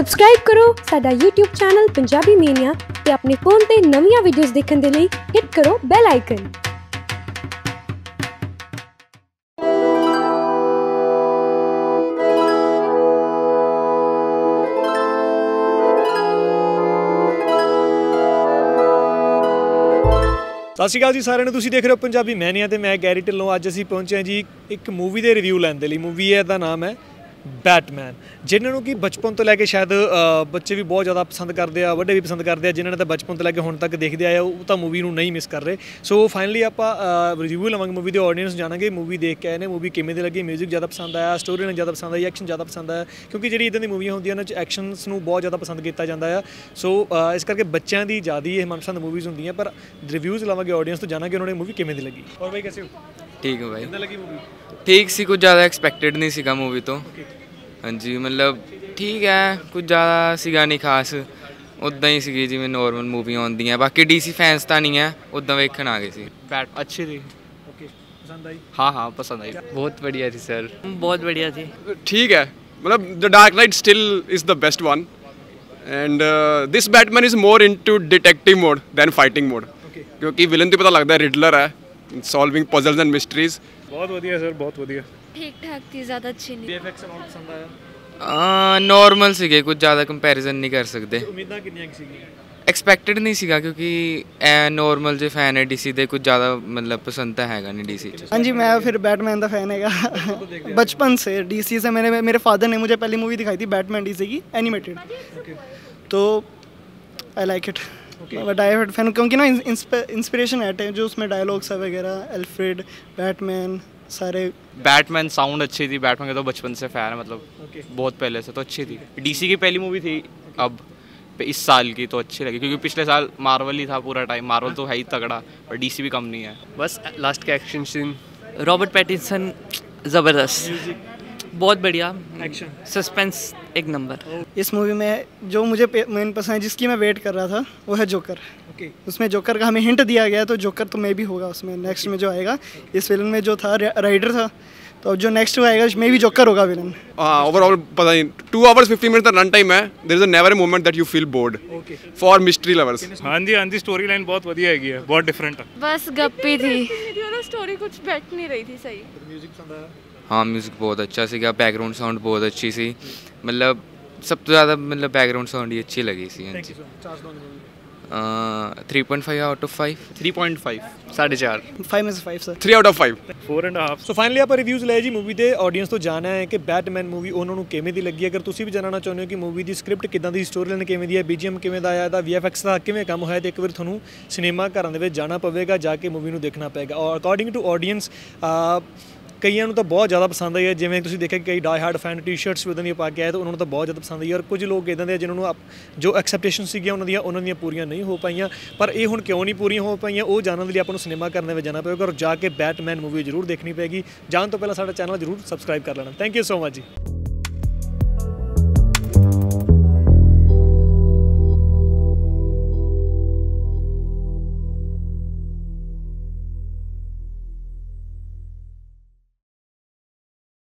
Subscribe ਕਰੋ ਸਾਡਾ YouTube channel Punjabi ਮੀਨੀਆ ਤੇ ਆਪਣੇ ਫੋਨ ਤੇ ਨਵੀਆਂ ਵੀਡੀਓਜ਼ ਦੇਖਣ ਦੇ ਲਈ ਹਿੱਟ ਕਰੋ ਬੈਲ ਆਈਕਨ ਸਤਿ ਸ਼੍ਰੀ ਅਕਾਲ ਜੀ ਸਾਰਿਆਂ ਨੂੰ, ਤੁਸੀਂ ਦੇਖ ਰਹੇ ਹੋ ਪੰਜਾਬੀ ਮੈਨੀਆ ਤੇ ਮੈਂ ਗੈਰੀ ਢਿੱਲੋਂ। ਅੱਜ ਅਸੀਂ ਪਹੁੰਚੇ ਹਾਂ ਜੀ ਇੱਕ ਮੂਵੀ ਦੇ ਰਿਵਿਊ ਲੈਣ ਦੇ ਲਈ। ਮੂਵੀ ਹੈ ਦਾ ਨਾਮ ਹੈ ਬੈਟਮੈਨ। ਜਿਨ੍ਹਾਂ ਨੂੰ ਕਿ ਬਚਪਨ ਤੋਂ ਲੈ ਕੇ ਸ਼ਾਇਦ ਬੱਚੇ ਵੀ ਬਹੁਤ ਜ਼ਿਆਦਾ ਪਸੰਦ ਕਰਦੇ ਆ, ਵੱਡੇ ਵੀ ਪਸੰਦ ਕਰਦੇ ਆ, ਜਿਨ੍ਹਾਂ ਨੇ ਤਾਂ ਬਚਪਨ ਤੋਂ ਲੈ ਕੇ ਹੁਣ ਤੱਕ ਦੇਖਦੇ ਆਏ ਉਹ ਤਾਂ ਮੂਵੀ ਨੂੰ ਨਹੀਂ ਮਿਸ ਕਰ ਰਹੇ। ਸੋ ਫਾਈਨਲੀ ਆਪਾਂ ਰਿਵਿਊ ਲਵਾਂਗੇ ਮੂਵੀ ਦੇ ਆਡੀਅנס ਜਾਣਾਂਗੇ ਮੂਵੀ ਦੇਖ ਕੇ ਆਏ ਨੇ ਮੂਵੀ ਕਿਵੇਂ ਦੀ ਲੱਗੀ 뮤직 ਜ਼ਿਆਦਾ ਪਸੰਦ ਆਇਆ ਸਟੋਰੀ ਨੂੰ ਜ਼ਿਆਦਾ ਪਸੰਦ ਆਈ ਐਕਸ਼ਨ ਜ਼ਿਆਦਾ ਪਸੰਦ ਆਇਆ, ਕਿਉਂਕਿ ਜਿਹੜੀ ਇਦਾਂ ਦੀ ਮੂਵੀਆਂ ਹੁੰਦੀਆਂ ਉਹਨਾਂ 'ਚ ਐਕਸ਼ਨਸ ਨੂੰ ਬਹੁਤ ਜ਼ਿਆਦਾ ਪਸੰਦ ਕੀਤਾ ਜਾਂਦਾ ਆ। ਸੋ ਇਸ ਕਰਕੇ ਬੱਚਿਆਂ ਦੀ ਜ਼ਿਆਦਾ ਇਹ ਮਨਪਸੰਦ ਮੂਵੀਜ਼ ਹੁੰਦੀਆਂ, ਪਰ ਰਿਵਿਊਜ਼ ਲਵਾਂਗੇ ਆਡੀਅנס ਤੋਂ ਜਾਣਾਂਗੇ ਉਹਨਾਂ ਨੇ ਮੂਵੀ ਕਿਵੇਂ ਦੀ ਲੱਗੀ। ਔਰ ਬਈ ਕਿਵੇਂ ਠੀਕ ਹੈ ਭਾਈ ਕਿੱਦਾਂ ਲੱਗੀ ਮੂਵੀ ਠੀਕ ਸੀ ਕੁਝ ਜ਼ਿਆਦਾ ਐਕਸਪੈਕਟਡ ਨਹੀਂ ਸੀਗਾ ਮੂਵੀ ਤੋਂ ਹਾਂਜੀ ਮਤਲਬ ਠੀਕ ਹੈ ਕੁਝ ਜ਼ਿਆਦਾ ਸੀਗਾ ਨਹੀਂ ਖਾਸ ਉਦਾਂ ਹੀ ਸੀਗੀ ਜਿਵੇਂ ਨਾਰਮਲ ਮੂਵੀਆਂ ਆਉਂਦੀਆਂ ਬਾਕੀ ਡੀਸੀ ਫੈਨਸ ਤਾਂ ਨਹੀਂ ਹੈ ਉਦਾਂ ਵੇਖਣ ਆ ਗਏ ਸੀ बैट अच्छी थी ਓਕੇ ਪਸੰਦ ਆਈ हाँ हाँ पसंद आई बहुत बढ़िया थी सर बहुत बढ़िया थी ठीक है मतलब the dark knight still is the best one and this Batman is more into detective mode than fighting mode क्योंकि विलन तो पता लगता है रिडलर है सॉल्विंग पजल्स एंड मिस्ट्रीज ਬਹੁਤ ਵਧੀਆ ਸਰ ਬਹੁਤ ਵਧੀਆ ठीक ठाक थी ज़्यादा अच्छी नहीं ਵੀਐਫਐਕਸ ਨਾਲ ਪਸੰਦ ਆਇਆ ਆ ਨਾਰਮਲ ਸੀਗੇ ਕੁਝ ਜ਼ਿਆਦਾ ਕੰਪੈਰੀਜ਼ਨ ਨਹੀਂ ਕਰ ਸਕਦੇ ਉਮੀਦਾਂ ਕਿੰਨੀਆਂ ਕੁ ਸੀਗੀਆਂ ਐਕਸਪੈਕਟਡ ਨਹੀਂ ਸੀਗਾ ਕਿਉਂਕਿ ਐ ਨਾਰਮਲ ਜੇ ਫੈਨ ਹੈ ਡੀਸੀ ਦੇ ਕੁਝ ਜ਼ਿਆਦਾ ਮਤਲਬ ਪਸੰਦ ਤਾਂ ਹੈਗਾ ਨਹੀਂ ਡੀਸੀ ਚ हाँ जी मैं फिर बैटमैन का फ़ैन हैगा बचपन से डीसी से मैंने मेरे फादर ने मुझे पहली मूवी दिखाई थी बैटमैन डीसी की एनिमेटेड तो I like it but I fan क्योंकि ना इंस्पिरेशन है जो उसमें डायलॉग्स है वगैरह एल्फ्रेड बैटमैन सारे। बैटमैन साउंड अच्छी थी बैटमैन के तो बचपन से फ़ैन है मतलब okay. बहुत पहले से तो अच्छी थी। डीसी की पहली मूवी थी अब इस साल की तो अच्छी लगी क्योंकि पिछले साल मार्वल ही था पूरा टाइम मार्वल तो है ही तगड़ा और डीसी भी कम नहीं है। बस लास्ट का एक्शन सीन रॉबर्ट पैटिंसन ज़बरदस्त। बहुत बढ़िया। एक्शन सस्पेंस एक नंबर इस मूवी में जो मुझे मेन पसंद है जिसकी मैं वेट कर रहा था वो है जोकर ओके okay. उसमें जोकर का हमें हिंट दिया गया तो जोकर तो मे भी होगा उसमें नेक्स्ट okay. में जो आएगा okay. इस फ़िल्म में जो था राइडर था तो जो नेक्स्ट में आएगा मे भी जोकर होगा विलन हाँ ओवरऑल पता नहीं two hours fifty minute run time है there is our moment that you feel bored for mystery lovers हाँ जी हाँ जी स्टोरी लाइन बहुत वधिया हैगी है बहुत डिफरेंट है। बस गप्पी थी। स्टोरी कुछ बैठ नहीं रही थी सही। म्यूज़िक हाँ म्यूज़िक बहुत अच्छा सीखा बैकग्राउंड साउंड बहुत अच्छी सी मतलब सब तो ज़्यादा मतलब बैकग्राउंड साउंड ही अच्छी लगी सी हाँ जी three point five out of five three point five साढ़े चार फाइव में से five sir three out of five four and half so finally आप रिव्यूज़ ले जी मूवी ਦੇ ਆਡੀਅנס ਤੋਂ ਜਾਣਾ ਹੈ ਕਿ ਬੈਟਮੈਨ ਮੂਵੀ ਉਹਨਾਂ ਨੂੰ ਕਿਵੇਂ ਦੀ ਲੱਗੀ ਅਗਰ ਤੁਸੀਂ ਵੀ ਜਾਣਨਾ ਚਾਹੁੰਦੇ ਹੋ ਕਿ ਮੂਵੀ ਦੀ ਸਕ੍ਰਿਪਟ ਕਿਦਾਂ ਦੀ ਸਟੋਰੀ ਲਾਈਨ ਕਿਵੇਂ ਦੀ ਹੈ ਬੀਜੀਐਮ ਕਿਵੇਂ ਦਾ ਆਇਆ ਦਾ ਵੀਐਫਐਕਸ ਦਾ ਕਿਵੇਂ ਕੰਮ ਹੋਇਆ ਤੇ ਇੱਕ ਵਾਰ ਤੁਹਾਨੂੰ ਸਿਨੇਮਾ ਘਰਾਂ ਦੇ ਵਿੱਚ ਜਾਣਾ ਪਵੇਗਾ ਜਾ ਕੇ ਮੂਵੀ ਨੂੰ ਦੇਖਣਾ ਪਵੇਗਾ ਔਰ ਅਕੋਰਡਿੰਗ ਟੂ ਆਡੀਅנס ਕਈਆਂ ਨੂੰ ਤਾਂ ਬਹੁਤ ਜ਼ਿਆਦਾ ਪਸੰਦ ਆਈ ਹੈ, ਜਿਵੇਂ ਤੁਸੀਂ ਦੇਖਿਆ ਕਈ ਡਾਈ ਹਾਰਡ ਫੈਨ ਟੀ-ਸ਼ਰਟਸ ਵੀ ਉਹਨਾਂ ਦੀਆਂ ਪਾ ਕੇ ਆਏ ਤਾਂ ਉਹਨਾਂ ਨੂੰ ਤਾਂ ਬਹੁਤ ਜ਼ਿਆਦਾ ਪਸੰਦ ਆਈ ਔਰ ਕੁਝ ਲੋਕ ਇਦਾਂ ਦੇ ਆ ਜਿਨ੍ਹਾਂ ਨੂੰ ਆਪ- ਜੋ ਐਕਸੈਪਟੇਸ਼ਨ ਸੀਗੀਆਂ ਉਹਨਾਂ ਦੀਆਂ ਉਹਨਾਂ ਦੀਆਂ ਪੂਰੀਆਂ ਨਹੀਂ ਹੋ ਪਾਈਆਂ। ਪਰ ਇਹ ਹੁਣ ਕਿਉਂ ਨਹੀਂ ਪੂਰੀਆਂ ਹੋ ਪਾਈਆਂ? ਉਹ ਜਾਣਨ ਦੇ ਲਈ ਆਪਾਂ ਨੂੰ ਸਿਨੇਮਾ ਕਰਨ ਵਿੱਚ ਜਾਣਾ ਪਵੇਗਾ ਔਰ ਜਾ ਕੇ ਬੈਟਮੈਨ ਮੂਵੀ ਜ਼ਰੂਰ ਦੇਖਣੀ ਪਏਗੀ। ਜਾਣ ਤੋਂ ਪਹਿਲਾਂ ਸਾਡਾ ਚੈਨਲ ਜ਼ਰੂਰ ਸਬਸਕ੍ਰਾਈਬ ਕਰ ਲੈਣਾ। ਥੈਂਕ ਯੂ ਸੋ ਮਚ ਜੀ।